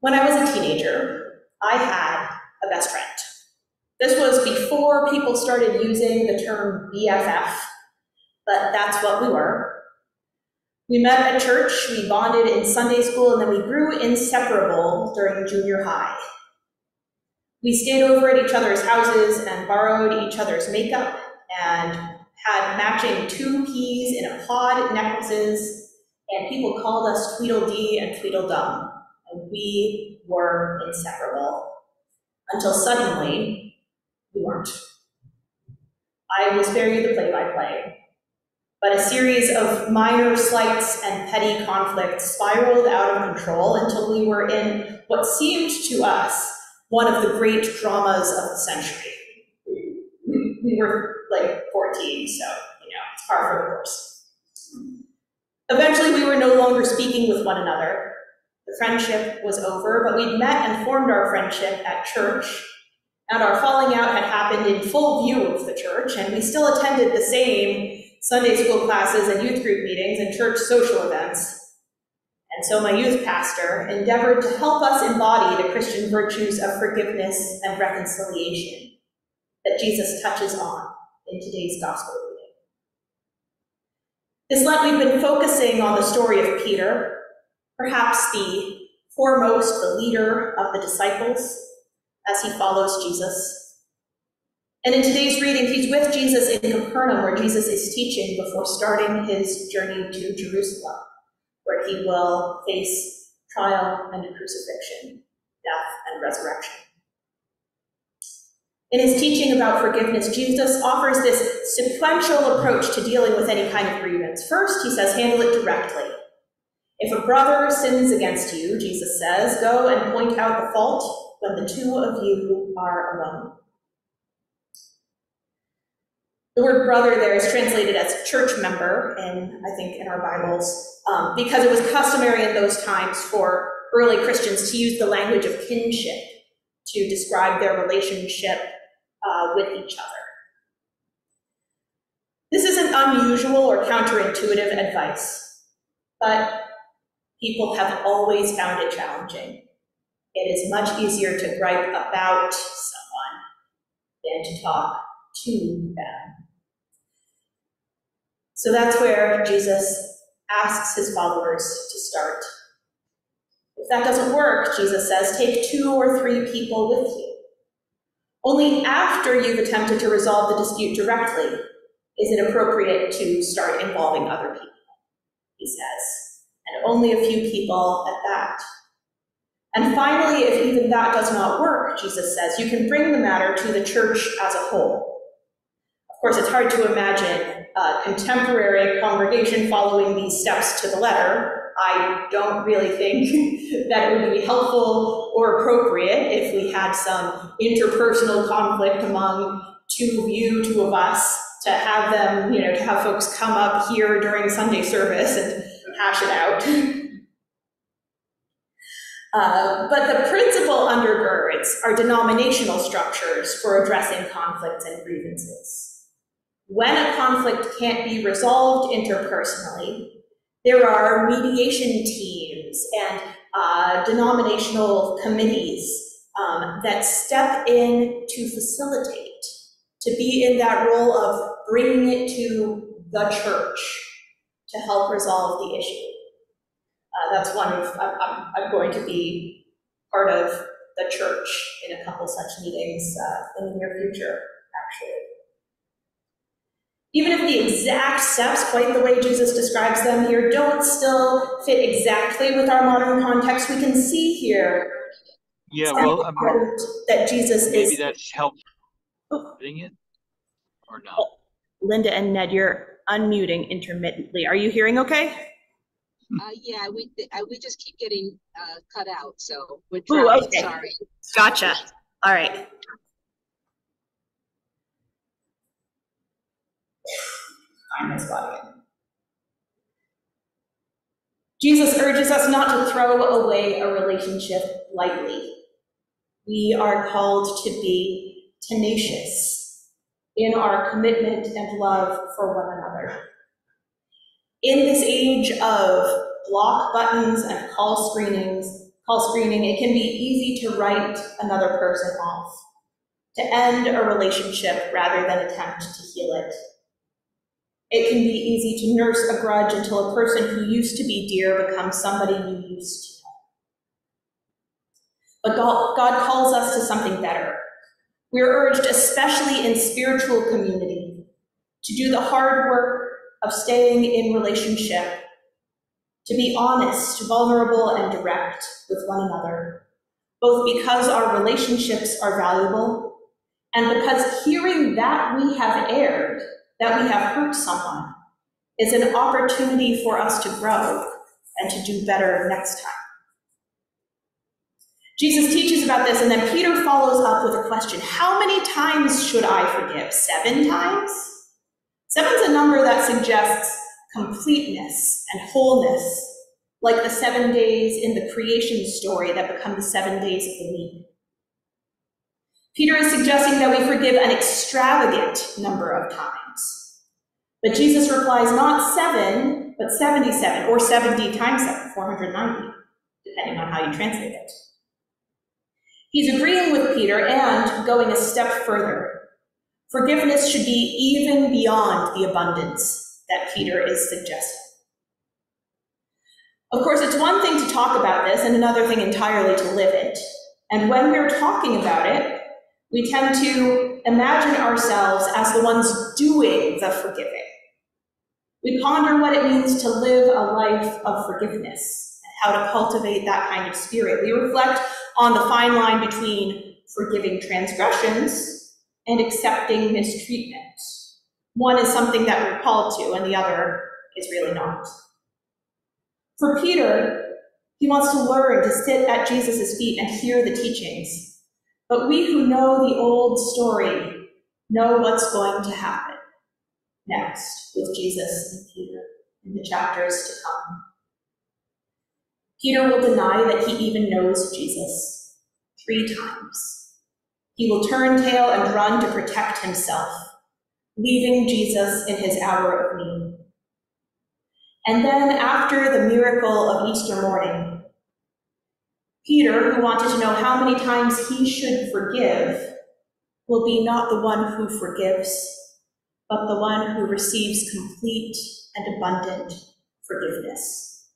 When I was a teenager, I had a best friend. This was before people started using the term BFF, but that's what we were. We met at church, we bonded in Sunday school, and then we grew inseparable during junior high. We stayed over at each other's houses and borrowed each other's makeup and had matching two peas in a pod necklaces, and people called us Tweedledee and Tweedledum, and we were inseparable. Until suddenly, we weren't. I will spare you the play-by-play, but a series of minor slights and petty conflicts spiraled out of control until we were in what seemed to us one of the great dramas of the century. We were like 14, so, you know, it's par for the course. Eventually, we were no longer speaking with one another. The friendship was over, but we'd met and formed our friendship at church, and our falling out had happened in full view of the church, and we still attended the same Sunday school classes and youth group meetings and church social events. And so my youth pastor endeavored to help us embody the Christian virtues of forgiveness and reconciliation that Jesus touches on in today's gospel This Lent, we've been focusing on the story of Peter, perhaps the foremost, the leader of the disciples, as he follows Jesus. And in today's reading, he's with Jesus in Capernaum, where Jesus is teaching before starting his journey to Jerusalem where he will face trial and crucifixion, death and resurrection. In his teaching about forgiveness, Jesus offers this sequential approach to dealing with any kind of grievance. First, he says, handle it directly. If a brother sins against you, Jesus says, go and point out the fault when the two of you are alone. The word brother there is translated as church member, and I think in our Bibles, um, because it was customary in those times for early Christians to use the language of kinship to describe their relationship uh, with each other. This isn't unusual or counterintuitive advice, but people have always found it challenging. It is much easier to gripe about someone than to talk to them. So that's where Jesus asks his followers to start. If that doesn't work, Jesus says, take two or three people with you. Only after you've attempted to resolve the dispute directly is it appropriate to start involving other people, he says, and only a few people at that. And finally, if even that does not work, Jesus says, you can bring the matter to the church as a whole. Of course, it's hard to imagine uh, contemporary congregation following these steps to the letter, I don't really think that it would be helpful or appropriate if we had some interpersonal conflict among two of you, two of us, to have them, you know, to have folks come up here during Sunday service and hash it out. Uh, but the principle undergirds our denominational structures for addressing conflicts and grievances. When a conflict can't be resolved interpersonally, there are mediation teams and uh, denominational committees um, that step in to facilitate, to be in that role of bringing it to the church to help resolve the issue. Uh, that's one of, I'm, I'm, going to be part of the church in a couple such meetings uh, in the near future. Even if the exact steps, quite the way Jesus describes them here, don't still fit exactly with our modern context, we can see here yeah, well, um, that Jesus maybe is. Maybe that's helpful. Getting it or not? Linda and Ned, you're unmuting intermittently. Are you hearing okay? Uh, yeah, we uh, we just keep getting uh, cut out, so we're trying. Ooh, okay. Sorry. Gotcha. All right. kindness body. Jesus urges us not to throw away a relationship lightly. We are called to be tenacious in our commitment and love for one another. In this age of block buttons and call screenings, call screening, it can be easy to write another person off, to end a relationship rather than attempt to heal it. It can be easy to nurse a grudge until a person who used to be dear becomes somebody you used to know. But God, God calls us to something better. We are urged, especially in spiritual community, to do the hard work of staying in relationship, to be honest, vulnerable, and direct with one another, both because our relationships are valuable and because hearing that we have erred that we have hurt someone is an opportunity for us to grow and to do better next time. Jesus teaches about this, and then Peter follows up with a question How many times should I forgive? Seven times? Seven's a number that suggests completeness and wholeness, like the seven days in the creation story that become the seven days of the week. Peter is suggesting that we forgive an extravagant number of times. But Jesus replies not seven, but 77, or 70 times seven, 490, depending on how you translate it. He's agreeing with Peter and going a step further. Forgiveness should be even beyond the abundance that Peter is suggesting. Of course, it's one thing to talk about this and another thing entirely to live it. And when we're talking about it, we tend to imagine ourselves as the ones doing the forgiving. We ponder what it means to live a life of forgiveness and how to cultivate that kind of spirit. We reflect on the fine line between forgiving transgressions and accepting mistreatment. One is something that we're called to, and the other is really not. For Peter, he wants to learn to sit at Jesus' feet and hear the teachings. But we who know the old story know what's going to happen next with Jesus and Peter in the chapters to come. Peter will deny that he even knows Jesus three times. He will turn tail and run to protect himself, leaving Jesus in his hour of need. And then, after the miracle of Easter morning, Peter, who wanted to know how many times he should forgive, will be not the one who forgives, but the one who receives complete and abundant forgiveness.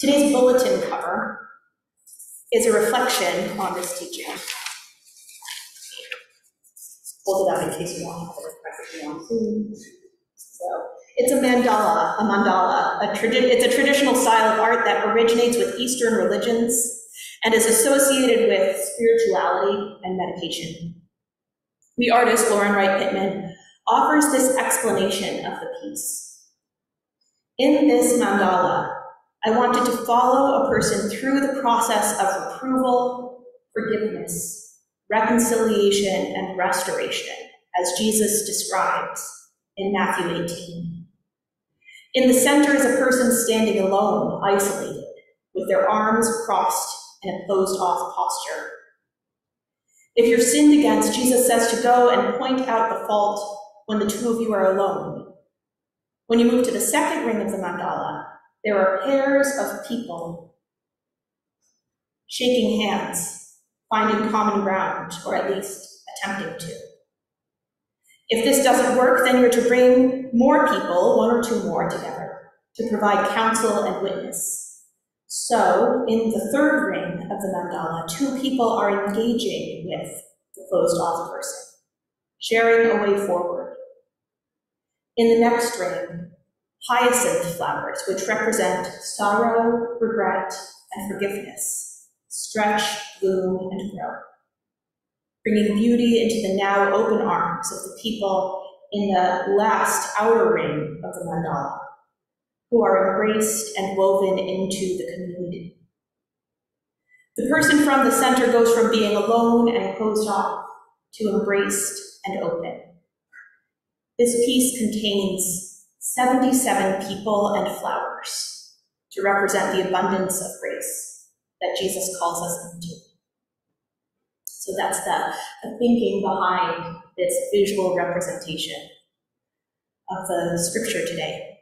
Today's bulletin cover is a reflection on this teaching. Hold it up in case you want to have it on. So, it's a mandala, a mandala. A tradi- it's a traditional style of art that originates with Eastern religions and is associated with spirituality and meditation. The artist, Lauren Wright Pittman, offers this explanation of the piece. In this mandala, I wanted to follow a person through the process of approval, forgiveness, reconciliation, and restoration, as Jesus describes in Matthew 18. In the center is a person standing alone, isolated, with their arms crossed in a closed off posture. If you're sinned against, Jesus says to go and point out the fault when the two of you are alone. When you move to the second ring of the mandala, there are pairs of people shaking hands, finding common ground, or at least attempting to. If this doesn't work, then you're to bring more people, one or two more, together to provide counsel and witness. So, in the third ring of the mandala, two people are engaging with the closed off person, sharing a way forward. In the next ring, hyacinth flowers, which represent sorrow, regret, and forgiveness, stretch, bloom, and grow, bringing beauty into the now open arms of the people in the last outer ring of the mandala who are embraced and woven into the community. The person from the center goes from being alone and closed off to embraced and open. This piece contains 77 people and flowers to represent the abundance of grace that Jesus calls us into. So that's the, the thinking behind this visual representation of the scripture today.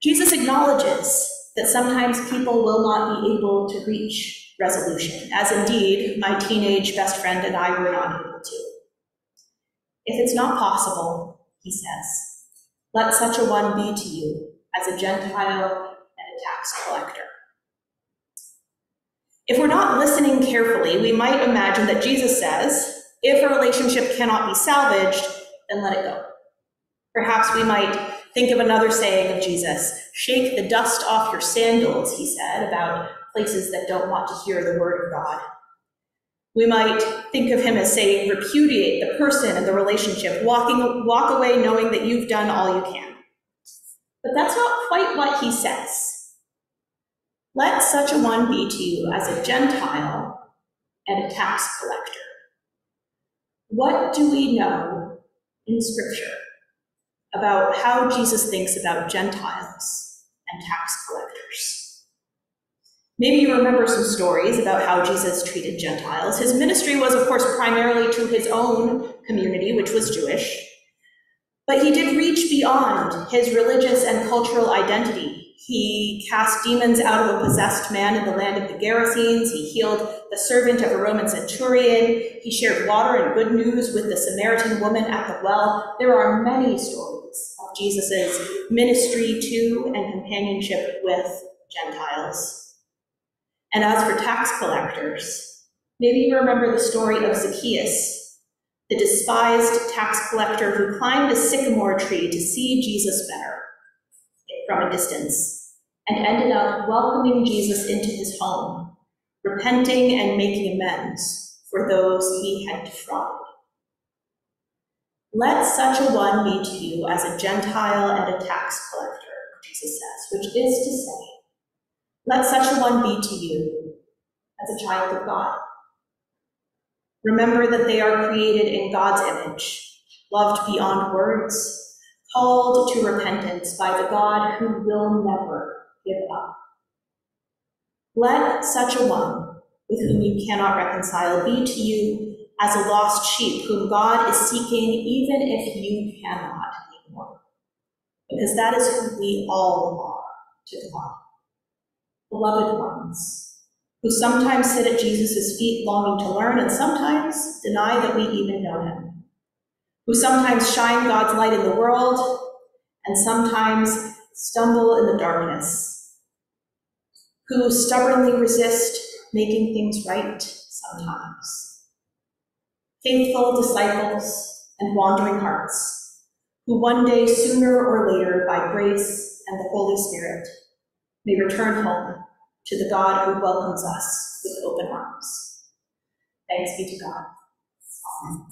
Jesus acknowledges that sometimes people will not be able to reach resolution, as indeed my teenage best friend and I were not able to. If it's not possible, he says, let such a one be to you as a Gentile and a tax collector. If we're not listening carefully, we might imagine that Jesus says, if a relationship cannot be salvaged, then let it go. Perhaps we might think of another saying of Jesus shake the dust off your sandals, he said, about places that don't want to hear the word of God. We might think of him as saying, repudiate the person and the relationship, walking, walk away knowing that you've done all you can. But that's not quite what he says. Let such a one be to you as a Gentile and a tax collector. What do we know in Scripture about how Jesus thinks about Gentiles and tax collectors? Maybe you remember some stories about how Jesus treated Gentiles. His ministry was, of course, primarily to his own community, which was Jewish. But he did reach beyond his religious and cultural identity. He cast demons out of a possessed man in the land of the Gerasenes. He healed the servant of a Roman centurion. He shared water and good news with the Samaritan woman at the well. There are many stories of Jesus' ministry to and companionship with Gentiles. And as for tax collectors, maybe you remember the story of Zacchaeus, the despised tax collector who climbed a sycamore tree to see Jesus better from a distance and ended up welcoming Jesus into his home, repenting and making amends for those he had defrauded. Let such a one be to you as a Gentile and a tax collector, Jesus says, which is to say, let such a one be to you as a child of God Remember that they are created in God's image, loved beyond words, called to repentance by the God who will never give up. Let such a one with whom you cannot reconcile be to you as a lost sheep whom God is seeking even if you cannot anymore. Because that is who we all are to God. Beloved ones, who sometimes sit at Jesus' feet longing to learn and sometimes deny that we even know him, who sometimes shine God's light in the world and sometimes stumble in the darkness, who stubbornly resist making things right sometimes. Faithful disciples and wandering hearts, who one day sooner or later, by grace and the Holy Spirit, may return home to the God who welcomes us with open arms. Thanks be to God. Amen.